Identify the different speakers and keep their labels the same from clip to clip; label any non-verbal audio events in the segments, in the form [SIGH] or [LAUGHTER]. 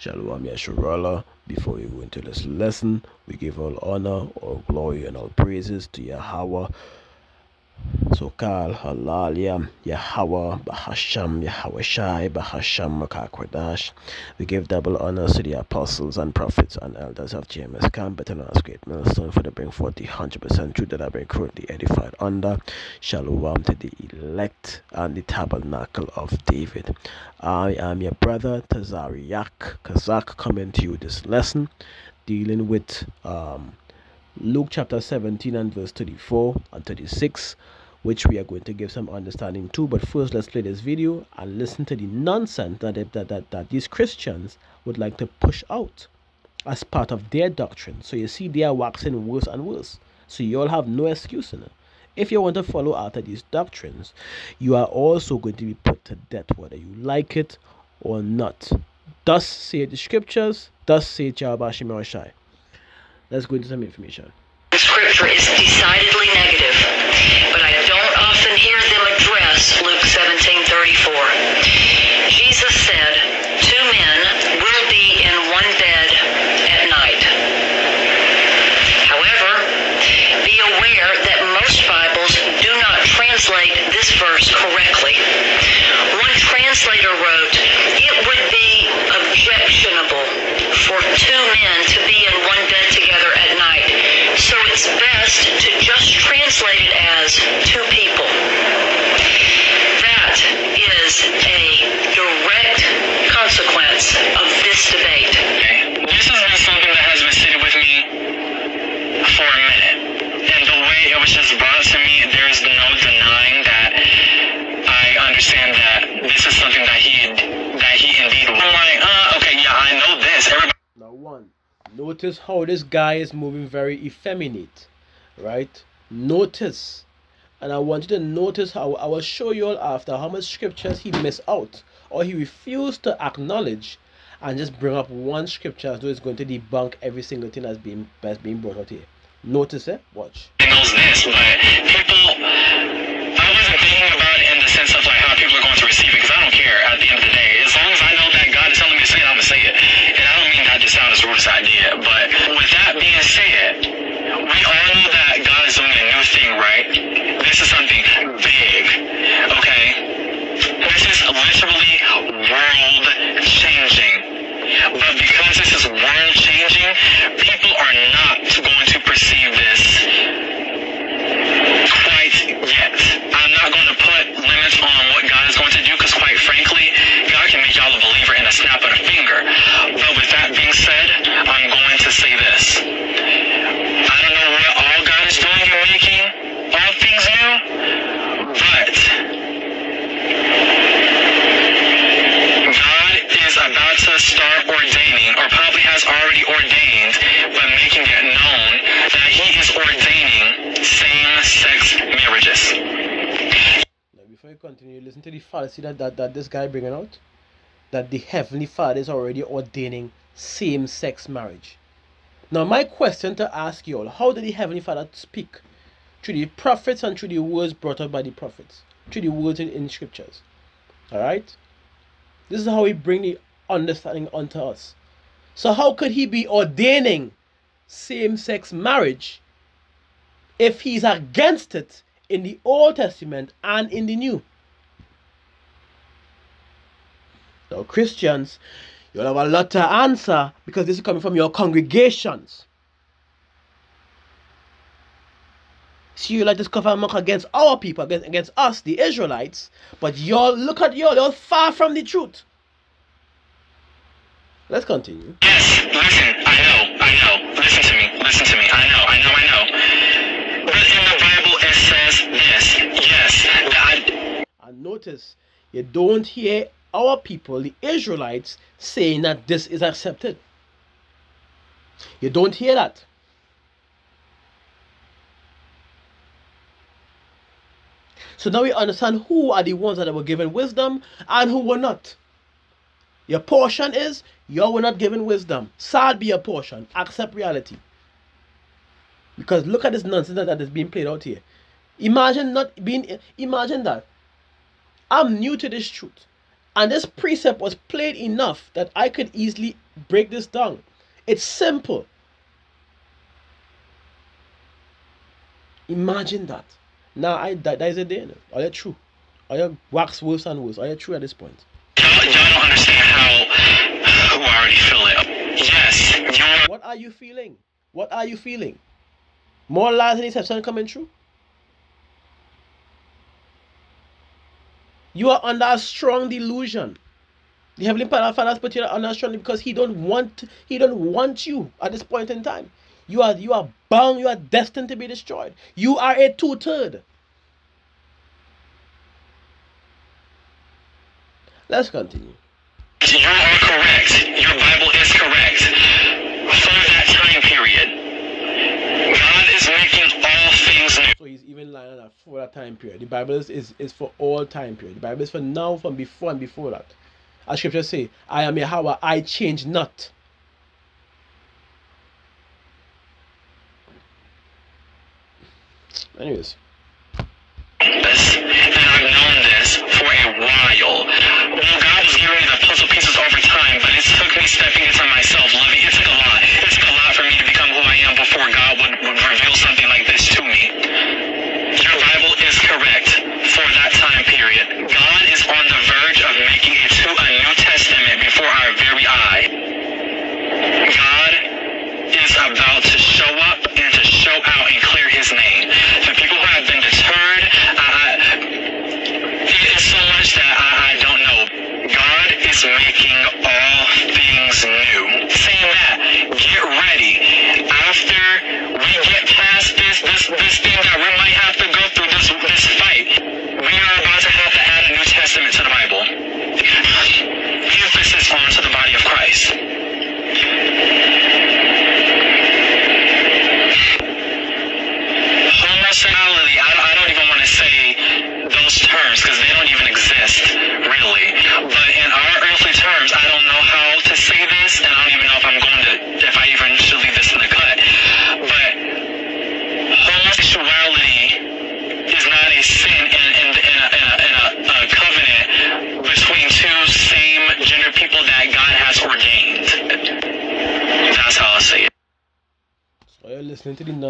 Speaker 1: Shalom Yeshurallah. Before we go into this lesson, we give all honor, all glory, and all praises to Yahweh Sokal, Halalia, Yahweh, Bahasham, Yahweh Shai, Bahasham, Makakwadash. We give double honors to the apostles and prophets and elders of GMS Camp, better known as Great Millstone, for the bring forth the 100% truth that I've been currently edified under. Shalom to the elect and the tabernacle of David. I am your brother, Tazaryach Chazaq, coming to you this lesson dealing with um, Luke chapter 17 and verse 34 and 36 which we are going to give some understanding to. But first, let's play this video and listen to the nonsense that, that, that, that these Christians would like to push out as part of their doctrine. So you see, they are waxing worse and worse. So you all have no excuse in it. If you want to follow after these doctrines, you are also going to be put to death, whether you like it or not. Thus say the scriptures, thus say Jehovah Shai. Let's go into some information.
Speaker 2: Scripture is decidedly negative, but I don't often hear them address Luke 17:34. Jesus said, two men will be in one bed at night. However, be aware that
Speaker 1: notice how this guy is moving very effeminate, right? Notice, and I want you to notice how I will show you all after how much scriptures he missed out or he refused to acknowledge and just bring up one scripture as though it's going to debunk every single thing that's being that's being brought out here. Notice it, watch.
Speaker 3: That to sound as rude as I did, but with that being said, we all know that God is doing a new thing, right? This is something big, okay? This is literally world changing. But because this is world changing, people are not to
Speaker 1: the fallacy that, that, that this guy bringing out. That the Heavenly Father is already ordaining same-sex marriage. Now, my question to ask you all, how did the Heavenly Father speak? Through the prophets and through the words brought up by the prophets. Through the words in, in scriptures. Alright? This is how he bring the understanding unto us. So how could he be ordaining same-sex marriage if he's against it in the Old Testament and in the New? Now, Christians, you'll have a lot to answer because this is coming from your congregations. See, you like to cover muck against our people, against, against us, the Israelites, but y'all look at y'all, you're far from the truth. Let's continue.
Speaker 3: Yes, listen, I know, I know. Listen to me, listen to me. I know, I know, I know. But in the Bible it says this. Yes, that
Speaker 1: And notice, you don't hear our people, the Israelites, saying that this is accepted. You don't hear that. So now we understand who are the ones that were given wisdom and who were not. Your portion is you were not given wisdom. Sad be your portion. Accept reality. Because look at this nonsense that- is being played out here. Imagine not being imagine that. I'm new to this truth. And this precept was plain enough that I could easily break this down. It's simple. Imagine that. Now I that, that is a day. Are you true? Are you wax worse and worse? Are you true at this point?
Speaker 3: Don't understand how. Uh, oh, I already feel it. Yes.
Speaker 1: What are you feeling? What are you feeling? More lies and deception coming true? You are under a strong delusion. The Heavenly Father has put you under a strong because He don't want He don't want you at this point in time. You are you are bound, you are destined to be destroyed. You are a two-third. Let's continue.
Speaker 3: You are correct. Your Bible is correct. For that time period, God is making all things new.
Speaker 1: So he's even lying on that for that time period. The Bible is, is, is for all time period. The Bible is for now, from before and before that. As scripture say, I am Yahweh, I change not. Anyways.
Speaker 3: this, and I've known this for a while.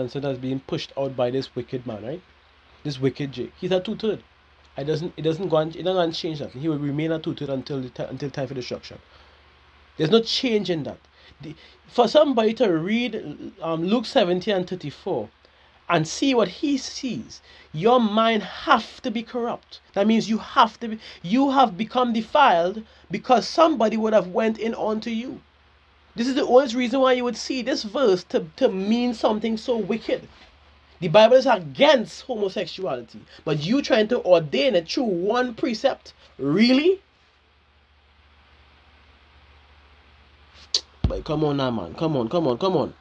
Speaker 3: To that's
Speaker 1: being pushed out by this wicked man, right? This wicked Jake. He's a two-third. It doesn't it doesn't go and it doesn't change that. He will remain a two-third until the ti- until time for destruction. There's no change in that. The, for somebody to read um, Luke 17 and 34 and see what he sees, your mind have to be corrupt. That means you have to be you have become defiled because somebody would have went in onto you. This is the only reason why you would see this verse to, to mean something so wicked. The Bible is against homosexuality, but you trying to ordain it through one precept. Really? But come on now, man. Come on, come on, come on.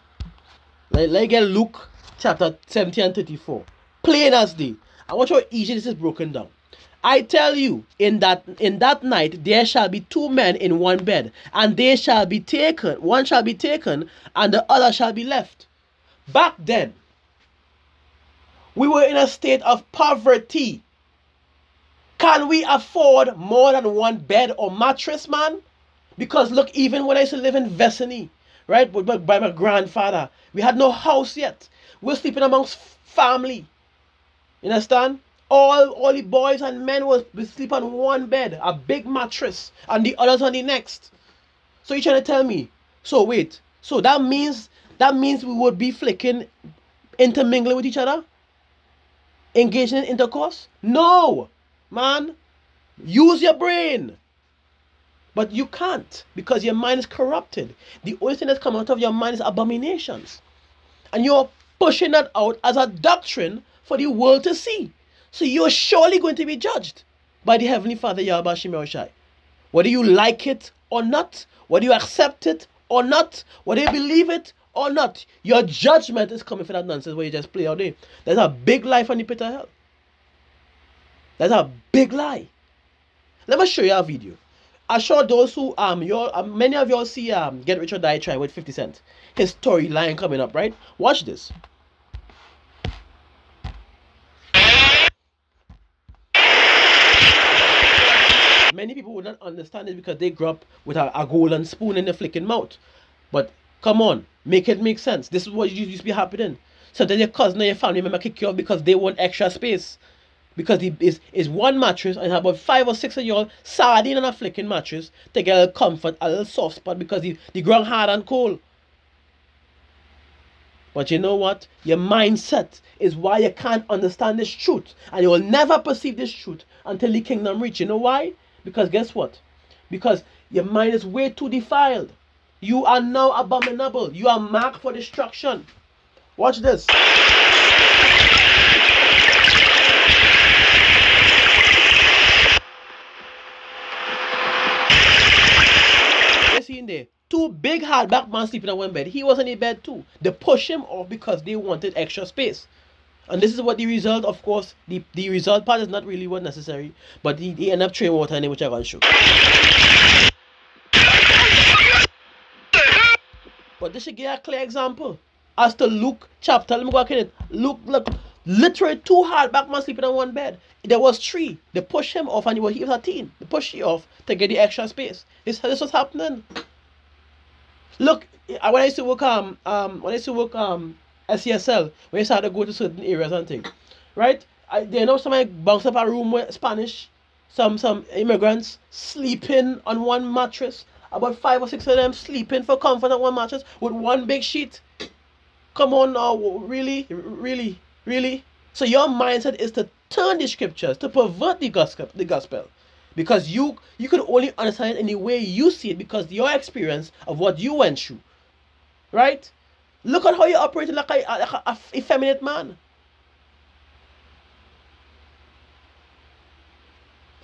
Speaker 1: Let, let get Luke chapter 17 and 34. Plain as day. I watch how easy this is broken down. I tell you, in that in that night there shall be two men in one bed, and they shall be taken, one shall be taken, and the other shall be left. Back then, we were in a state of poverty. Can we afford more than one bed or mattress, man? Because look, even when I used to live in Vesany, right, by my grandfather, we had no house yet. We're sleeping amongst family. You understand? All all the boys and men was sleep on one bed, a big mattress, and the others on the next. So you trying to tell me? So wait. So that means that means we would be flicking, intermingling with each other, engaging in intercourse? No, man. Use your brain. But you can't because your mind is corrupted. The only thing that's coming out of your mind is abominations. And you're pushing that out as a doctrine for the world to see. So you're surely going to be judged by the Heavenly Father Yahweh Shai. Whether you like it or not, whether you accept it or not, whether you believe it or not, your judgment is coming for that nonsense where you just play all day. There's a big lie from the pit of hell. That's a big lie. Let me show you a video. I show those who um your um, many of y'all see um Get Rich or Die Try with 50 Cent. His storyline coming up, right? Watch this. Many people would not understand it because they grew up with a, a golden spoon in the flicking mouth. But come on, make it make sense. This is what you used to be happening. So then your cousin or your family member kick you out because they want extra space. Because it is is one mattress and about five or six of y'all sardine on a flicking mattress to get a little comfort, a little soft spot because the, the ground hard and cold. But you know what? Your mindset is why you can't understand this truth. And you will never perceive this truth until the kingdom reach. You know why? Because guess what? Because your mind is way too defiled. You are now abominable. You are marked for destruction. Watch this. There? Two big hardback man sleeping in one bed. He was in a bed too. They push him off because they wanted extra space. And this is what the result, of course, the, the result part is not really what necessary, but he, he ended up throwing water in it, which I can show. But this should give a clear example. As to Luke chapter, let me go back in it. Luke, look, literally two hardback man sleeping on one bed. There was three. They pushed him off and he was, he was a teen. They pushed you off to get the extra space. This, this was happening. Look, when I used to work um um when I used to work um SCSL, when I started to go to certain areas and things, right? I they know somebody bounce up a room with Spanish, some some immigrants sleeping on one mattress. About five or six of them sleeping for comfort on one mattress with one big sheet. Come on now, really, really, really. So your mindset is to turn the scriptures to pervert the gospel, the gospel, because you you can only understand it in the way you see it because your experience of what you went through, right? Look at how you're operating like a, like a, a effeminate man.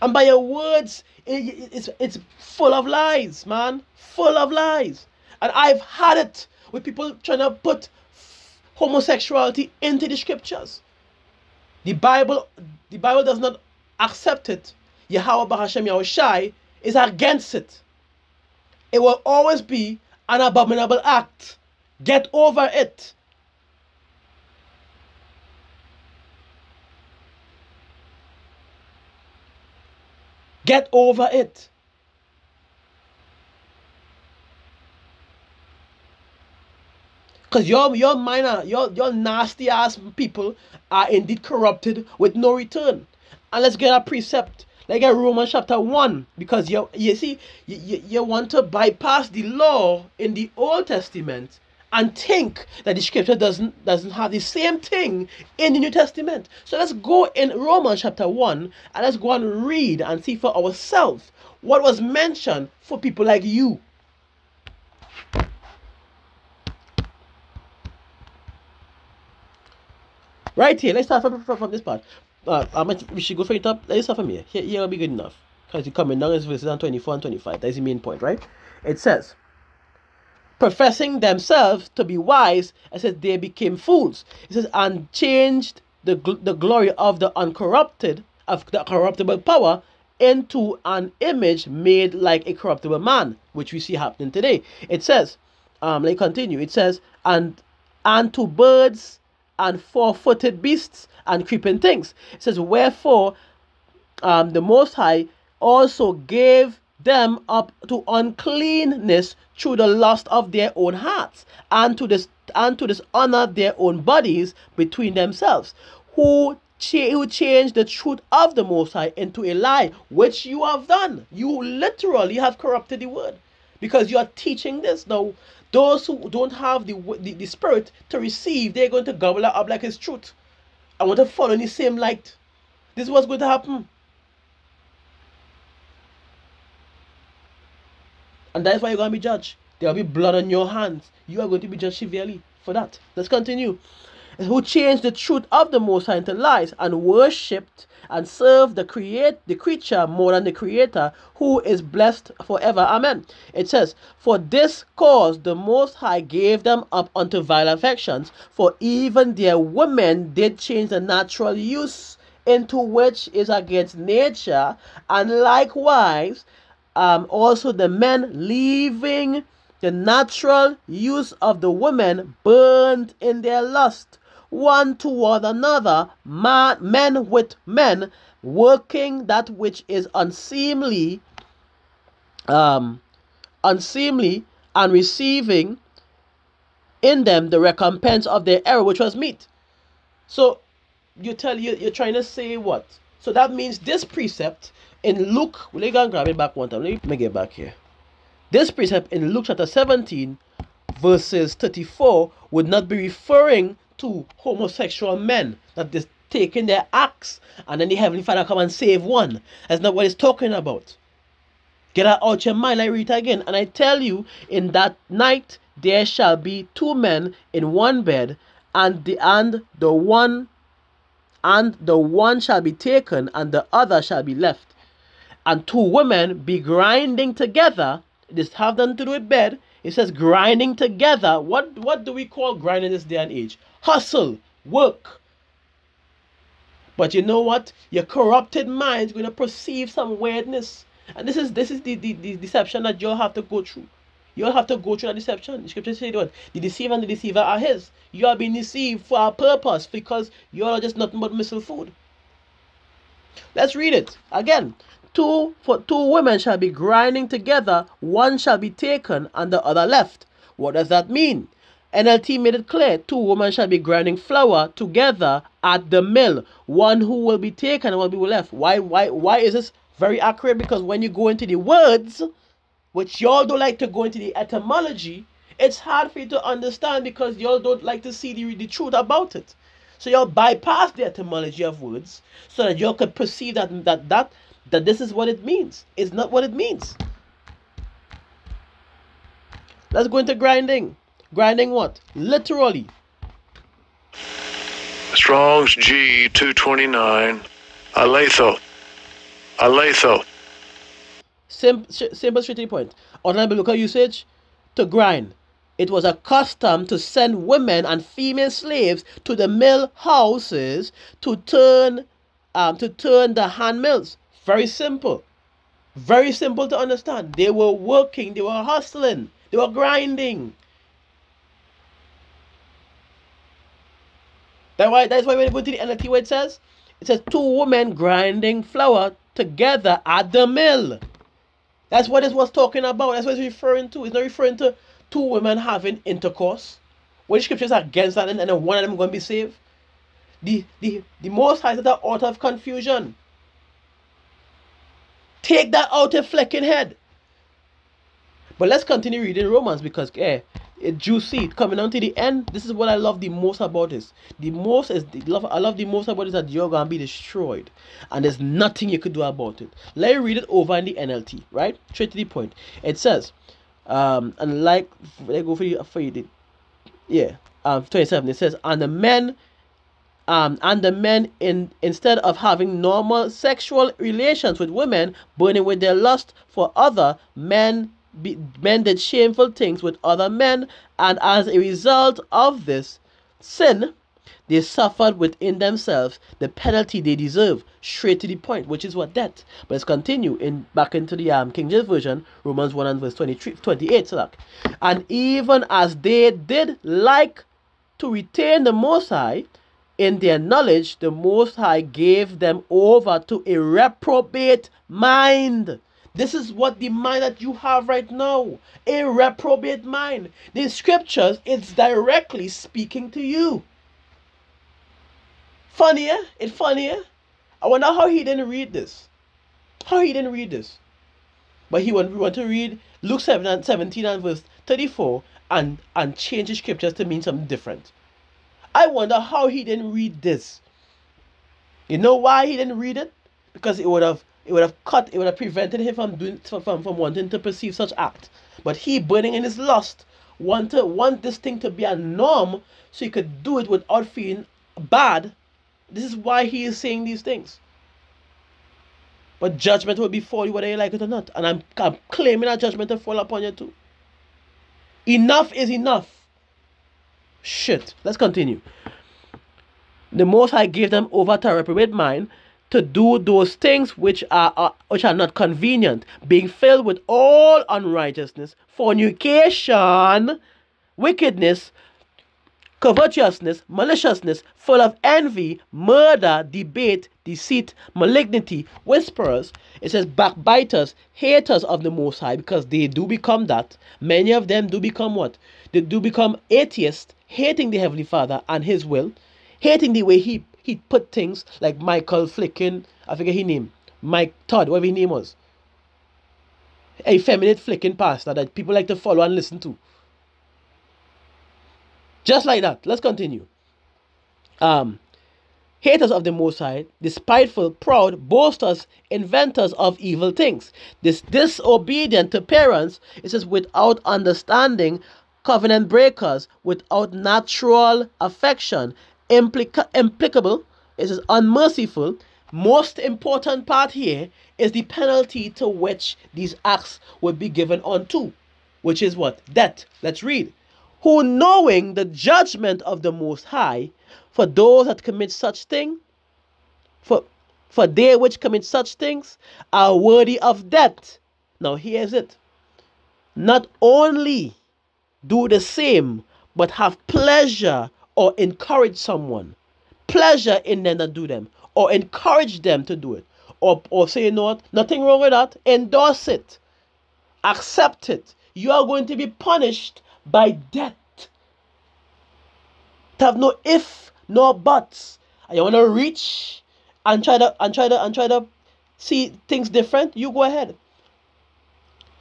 Speaker 1: And by your words, it, it- it's, it's full of lies, man. Full of lies. And I've had it with people trying to put homosexuality into the scriptures. The Bible, the Bible does not accept it. Yahweh Bahashem Yahushai is against it. It will always be an abominable act. Get over it. Get over it. Because your your minor, your your nasty ass people are indeed corrupted with no return. And let's get a precept. Like a Romans chapter 1. Because you you see, you, you, you want to bypass the law in the Old Testament and think that the scripture doesn't doesn't have the same thing in the New Testament. So let's go in Romans chapter 1 and let's go and read and see for ourselves what was mentioned for people like you. Right here, let's start from, from, from this part. Uh, I might, we should go the top. Let's start from here. Here, here will be good enough. Because you're coming down is verses 24 and 25. That's the main point, right? It says, professing themselves to be wise, it says they became fools. It says, and changed the, gl- the glory of the uncorrupted, of the corruptible power into an image made like a corruptible man, which we see happening today. It says, um, let me continue. It says, and and to birds and four-footed beasts and creeping things. It says, wherefore um, the Most High also gave them up to uncleanness through the lust of their own hearts, and to this and to dishonor their own bodies between themselves, who who changed the truth of the Most High into a lie, which you have done. You literally have corrupted the word because you are teaching this now. Those who don't have the, the, the spirit to receive, they're going to gobble up like it's truth. I want to follow in the same light. This is what's going to happen. And that's why you're going to be judged. There will be blood on your hands. You are going to be judged severely for that. Let's continue. Who changed the truth of the Most High into lies and worshipped and served the create the creature more than the Creator, who is blessed forever. Amen. It says, For this cause the Most High gave them up unto vile affections, for even their women did change the natural use into which is against nature, and likewise um, also the men leaving the natural use of the women burned in their lust one toward another men with men working that which is unseemly um, unseemly and receiving in them the recompense of their error, which was meat. So you tell you you're trying to say what? So that means this precept in Luke, let me go and grab it back one time. Let me get back here. This precept in Luke chapter 17, verses 34, would not be referring to homosexual men that is taking their acts and then the heavenly father come and save one. That's not what it's talking about. Get that out your mind. I read it again. And I tell you, in that night there shall be two men in one bed, and the and the one and the one shall be taken, and the other shall be left. And two women be grinding together. This have nothing to do with bed. It says grinding together. What what do we call grinding this day and age? Hustle, work. But you know what? Your corrupted mind is going to perceive some weirdness. And this is this is the, the, the deception that you'll have to go through. You'll have to go through that deception. The scripture says what? The deceiver and the deceiver are his. You are being deceived for a purpose because you are just nothing but missile food. Let's read it again. Two for two women shall be grinding together, one shall be taken and the other left. What does that mean? NLT made it clear two women shall be grinding flour together at the mill. One who will be taken and one will be left. Why why why is this very accurate? Because when you go into the words, which y'all don't like to go into the etymology, it's hard for you to understand because y'all don't like to see the, the truth about it. So y'all bypass the etymology of words so that y'all can perceive that that that that this is what it means. It's not what it means. Let's go into grinding. Grinding what? Literally.
Speaker 4: Strong's G two twenty nine. Aletho. Aletho.
Speaker 1: Sim- sh- simple straight point. Ordinary biblical usage to grind. It was a custom to send women and female slaves to the mill houses to turn um, to turn the hand mills. Very simple. Very simple to understand. They were working, they were hustling, they were grinding. That's why that's why when you go to the NLT where it says it says two women grinding flour together at the mill. That's what it was talking about. That's what it's referring to. It's not referring to two women having intercourse. When scriptures are against that and then one of them going to be saved. The, the, the most high is the author of confusion. Take that out of flecking head. But let's continue reading Romans because eh, it juicy coming on to the end. This is what I love the most about this. The most is the love I love the most about this that you're gonna be destroyed, and there's nothing you could do about it. Let me read it over in the NLT, right? Straight to the point. It says, um, and like let go for you for you. Yeah, um, 27. It says, and the men um, and the men in instead of having normal sexual relations with women burning with their lust for other men be, men did shameful things with other men, and as a result of this sin, they suffered within themselves the penalty they deserve, straight to the point, which is what death. But let's continue in back into the um, King James Version, Romans 1 and verse 23, 28. So that, and even as they did like to retain the Most High, in their knowledge, the Most High gave them over to a reprobate mind this is what the mind that you have right now a reprobate mind. The scriptures, it's directly speaking to you. Funnier? It's funnier. I wonder how he didn't read this. How he didn't read this. But he want, we want to read Luke 7 and 17 and verse 34 and, and change the scriptures to mean something different. I wonder how he didn't read this. You know why he didn't read it? Because it would have it would have cut, it would have prevented him from doing from, from wanting to perceive such act. But he, burning in his lust, wanted want this thing to be a norm so he could do it without feeling bad. This is why he is saying these things. But judgment will befall you whether you like it or not. And I'm, I'm claiming that judgment to fall upon you too. Enough is enough. Shit. Let's continue. The Most High gave them over to a reprobate mind to do those things which are, are, which are not convenient, being filled with all unrighteousness, fornication, wickedness, covetousness, maliciousness, full of envy, murder, debate, deceit, malignity, whisperers. It says backbiters, haters of the Most High, because they do become that. Many of them do become what? They do become atheists, hating the Heavenly Father and His will, hating the way He he put things like Michael Flicking, I forget his name, Mike Todd, whatever his name was. A feminine flicking pastor that people like to follow and listen to. Just like that. Let's continue. Um, haters of the Most High, despiteful, proud, boasters, inventors of evil things. This disobedient to parents, it says, without understanding, covenant breakers, without natural affection, implica- implicable, it says unmerciful. Most important part here is the penalty to which these acts would be given unto, which is what? Death. Let's read who knowing the judgment of the Most High, for those that commit such thing, for, for they which commit such things are worthy of death. Now here's it. Not only do the same, but have pleasure or encourage someone. Pleasure in them that do them, or encourage them to do it. Or, or say, you know what, nothing wrong with that. Endorse it. Accept it. You are going to be punished by death. To have no if nor buts. And you want to reach and try to and try to and try to see things different, you go ahead.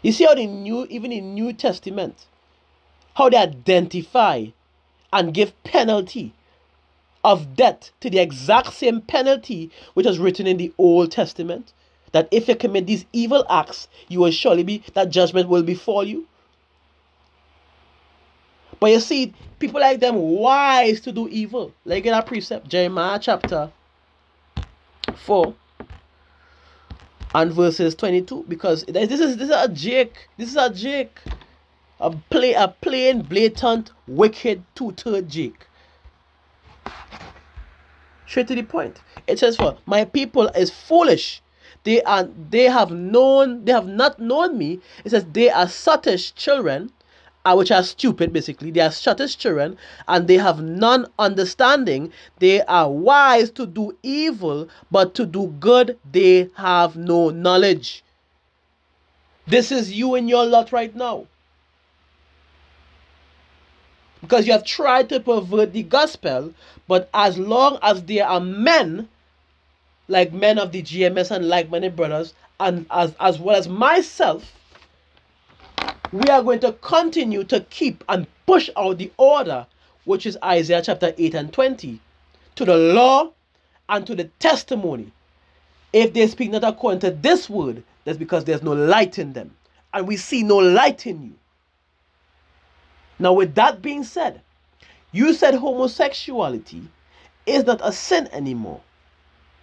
Speaker 1: You see how the new even in New Testament, how they identify and give penalty of death to the exact same penalty which was written in the Old Testament. That if you commit these evil acts, you will surely be that judgment will befall you. But you see, people like them wise to do evil. Like in our precept, Jeremiah chapter 4 and verses 22. Because this is this is a Jake. This is a Jake. A play a plain, blatant, wicked two-third Jake. Straight to the point. It says for my people is foolish. They are they have known they have not known me. It says they are sottish children uh, which are stupid basically. They are shortest children and they have none understanding. They are wise to do evil, but to do good they have no knowledge. This is you and your lot right now. Because you have tried to pervert the gospel, but as long as there are men, like men of the GMS and like many brothers, and as, as well as myself, we are going to continue to keep and push out the order, which is Isaiah chapter 8 and 20, to the law and to the testimony. If they speak not according to this word, that's because there's no light in them. And we see no light in you. Now, with that being said, you said homosexuality is not a sin anymore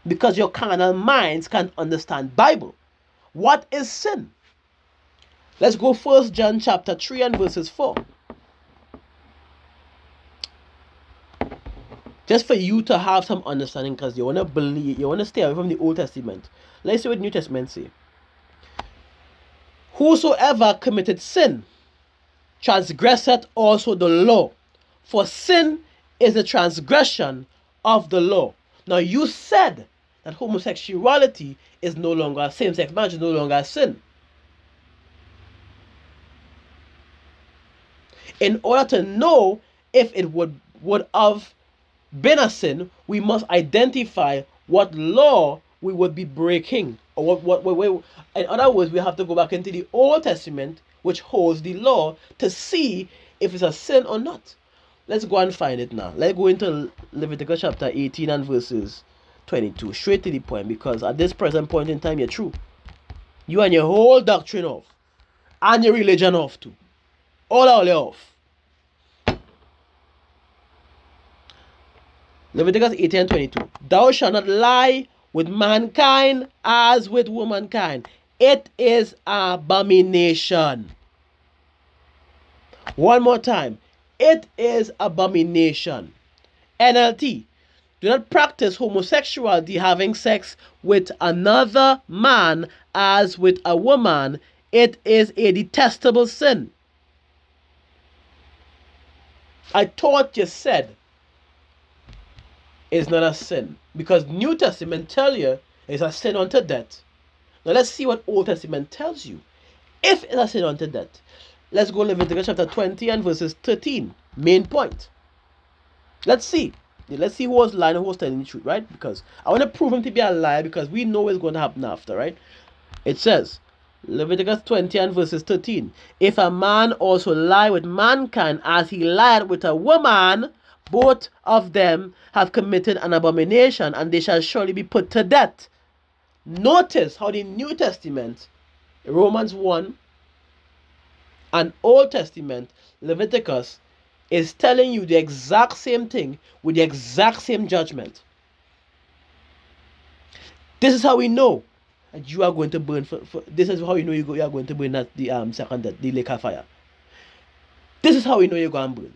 Speaker 1: because your carnal minds can't understand Bible. What is sin? Let's go first John chapter 3 and verses 4. Just for you to have some understanding because you want to believe, you want to stay away from the Old Testament. Let's see what New Testament say. Whosoever committed sin transgresseth also the law. For sin is a transgression of the law. Now you said that homosexuality is no longer same-sex marriage is no longer a sin. in order to know if it would would have been a sin, we must identify what law we would be breaking. Or what, what, what, what, in other words, we have to go back into the Old Testament, which holds the law, to see if it's a sin or not. Let's go and find it now. Let's go into Leviticus chapter 18 and verses 22. Straight to the point, because at this present point in time, you're true. You and your whole doctrine off. And your religion off too. All out off. Leviticus 18 and 22. Thou shalt not lie with mankind as with womankind. It is abomination. One more time. It is abomination. NLT. Do not practice homosexuality, having sex with another man as with a woman. It is a detestable sin. I thought you said it's not a sin because New Testament tell you it's a sin unto death. Now let's see what Old Testament tells you. If it's a sin unto death, let's go Leviticus chapter 20 and verses 13. Main point. Let's see. Let's see who was lying and who was telling the truth, right? Because I want to prove him to be a liar because we know what's going to happen after, right? It says, Leviticus 20 and verses 13. If a man also lie with mankind as he lied with a woman, both of them have committed an abomination and they shall surely be put to death. Notice how the New Testament, Romans 1, and Old Testament, Leviticus, is telling you the exact same thing with the exact same judgment. This is how we know that you are going to burn. For, for this is how you know you, go, you are going to burn at the um second the lake of fire. This is how we know you're going to burn.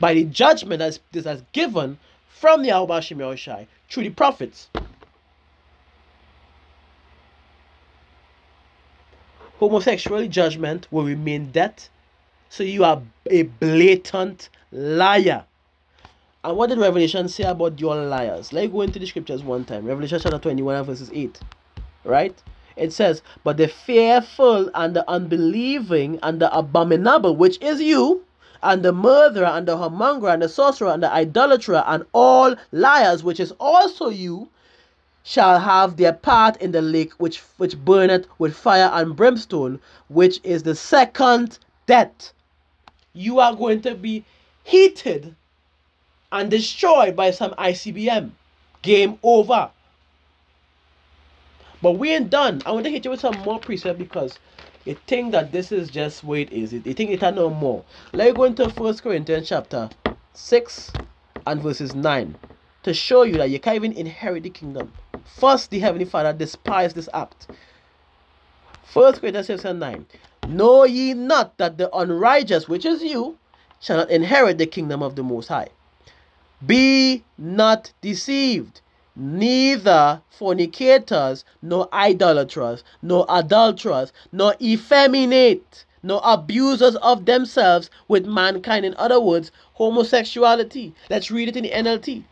Speaker 1: By the judgment that this has given from the Albashim Yahushai through the prophets. Homosexual judgment will remain death so you are a blatant liar. And what did Revelation say about your liars? Let's go into the scriptures one time. Revelation chapter 21 verses 8. Right? It says, But the fearful and the unbelieving and the abominable, which is you, and the murderer and the whoremonger and the sorcerer and the idolater and all liars, which is also you, shall have their part in the lake which which burneth with fire and brimstone, which is the second death you are going to be heated and destroyed by some ICBM. Game over. But we ain't done. I want to hit you with some more precept because you think that this is just where it is. You think it no more. Let's go into First Corinthians chapter 6 and verses 9 to show you that you can't even inherit the kingdom. First, the Heavenly Father despised this act. First Corinthians 6 9. Know ye not that the unrighteous, which is you, shall not inherit the kingdom of the Most High? Be not deceived, neither fornicators, nor idolaters, nor adulterers, nor effeminate, nor abusers of themselves with mankind. In other words, homosexuality. Let's read it in the NLT.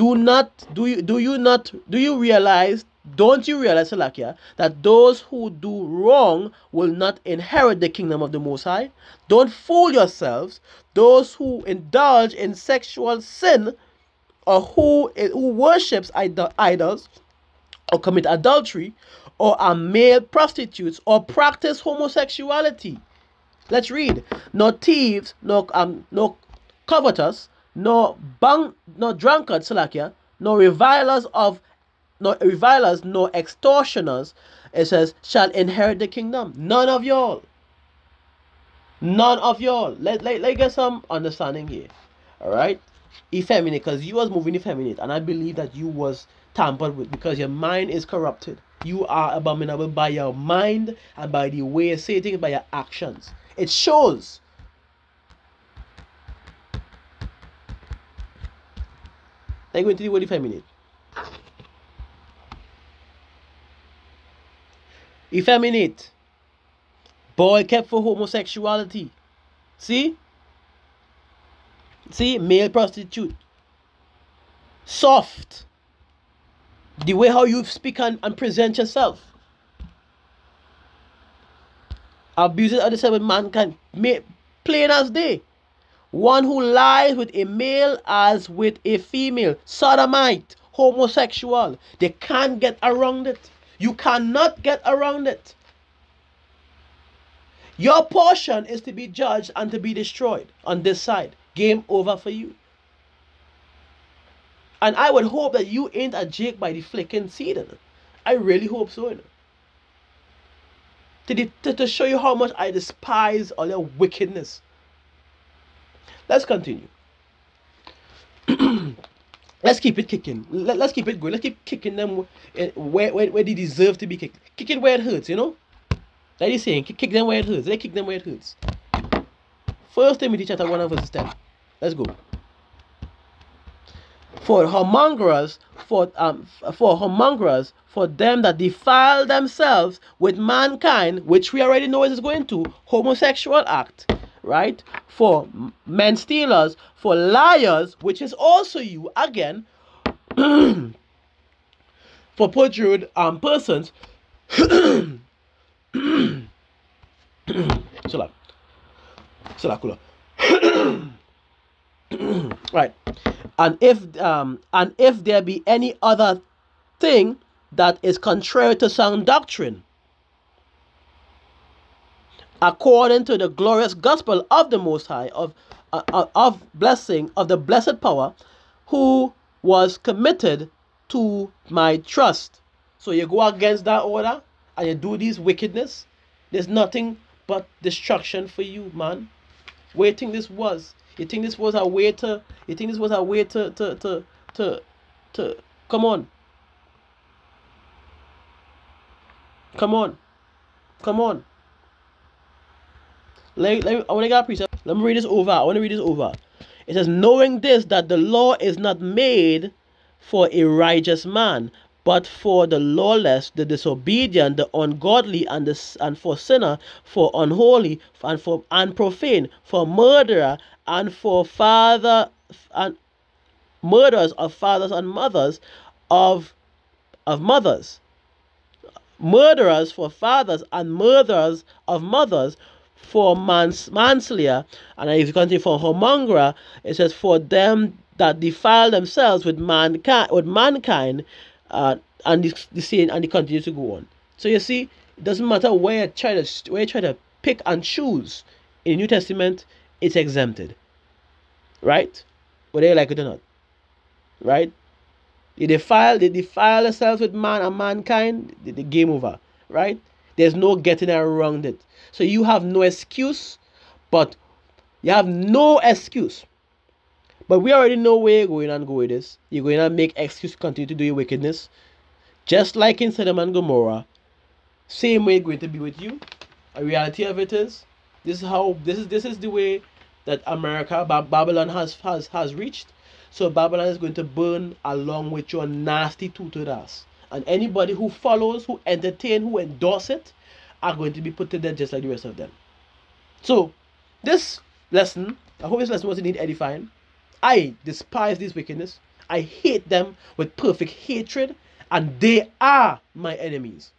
Speaker 1: Do not do you do you not do you realize don't you realize, Salakia, that those who do wrong will not inherit the kingdom of the Most High? Don't fool yourselves. Those who indulge in sexual sin or who, who worships idols or commit adultery or are male prostitutes or practice homosexuality. Let's read. No thieves, no um, no covetous, no bang, no drunkards, Salakia, no revilers of nor revilers, nor extortioners, it says, shall inherit the kingdom. None of y'all. None of y'all. Let, let, let get some understanding here. Alright? Effeminate, because you was moving effeminate, and I believe that you was tampered with because your mind is corrupted. You are abominable by your mind and by the way you say things, by your actions. It shows. They're going to the word um, effeminate. effeminate, boy kept for homosexuality. See? See, male prostitute. Soft. The way how you speak and, and present yourself. Abuses of the seven mankind. Plain as day. One who lies with a male as with a female. Sodomite. Homosexual. They can't get around it. You cannot get around it. Your portion is to be judged and to be destroyed on this side. Game over for you. And I would hope that you ain't a Jake by the flicking seed. I really hope so. To, to, to show you how much I despise all your wickedness. Let's continue. [CLEARS THROAT] Let's keep it kicking. Let, us keep it going. Let's keep kicking them where, where, where they deserve to be kicked. Kick it where it hurts, you know? That is saying, kick, kick them where it hurts. They kick them where it hurts. First Timothy chapter 1 verse 10. Let's go. For whoremongers, for um for whoremongers, for them that defile themselves with mankind, which we already know is going to, homosexual act, right? For men stealers, for liars, which is also you again, [CLEARS THROAT] for perjured um, persons. [CLEARS THROAT] [CLEARS THROAT] Right. And if um and if there be any other thing that is contrary to sound doctrine, according to the glorious gospel of the Most High, of, uh, of blessing, of the blessed power, who was committed to my trust. So you go against that order and you do this wickedness, there's nothing but destruction for you, man. Where you think this was? You think this was a way to you think this was a way to to to to, to come on. Come on. Come on. Let, let I want to get a precept. Let me read this over. I want to read this over. It says, knowing this, that the law is not made for a righteous man, but for the lawless, the disobedient, the ungodly, and the and for sinner, for unholy, and for unprofane, for murderer, and for father and murders of fathers and mothers, of of mothers, murderers for fathers and murderers of mothers, for mans, manslayer, and if you continue for whoremonger, it says for them that defile themselves with mankind, with mankind, uh, and the, the same, and it continues to go on. So you see, it doesn't matter where you try to where you try to pick and choose in the New Testament, it's exempted, right? Whether you like it or not, right? They defile, they defile themselves with man and mankind. The, the game over, right? There's no getting around it. So you have no excuse, but you have no excuse. But we already know where you're going and go with this. You're going to make excuse to continue to do your wickedness. Just like in Sodom and Gomorrah. Same way going to be with you. A reality of it is this is how this is this is the way that America Babylon has has has reached. So Babylon is going to burn along with your nasty tutored ass. And anybody who follows, who entertain, who endorse it, are going to be put to death just like the rest of them. So, this lesson, I hope this lesson wasn't need edifying. I despise this wickedness. I hate them with perfect hatred, and they are my enemies.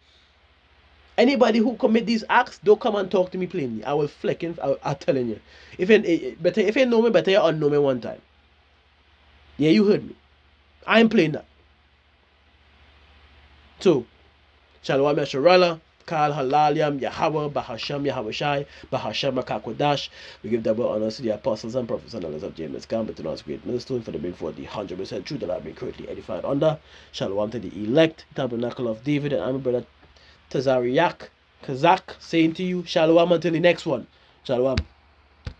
Speaker 1: Anybody who commit these acts, don't come and talk to me plainly. I will flick him. I, am telling you. If you better, if you know me, better you unknow me one time. Yeah, you heard me. I'm playing that. So, Shalom Yasharallah. Kal Halaliam, Yahweh, Bahasham, Yahweh Bahasham, Makakodash. We give double honors to the apostles and prophets and elders of James Gambit and us great millstone for the being for the 100% truth that I've been correctly edified under. Shalom to the elect, tabernacle of David, and I'm brother Tazaryach, Chazaq, saying to you, Shalom until the next one. Shalom.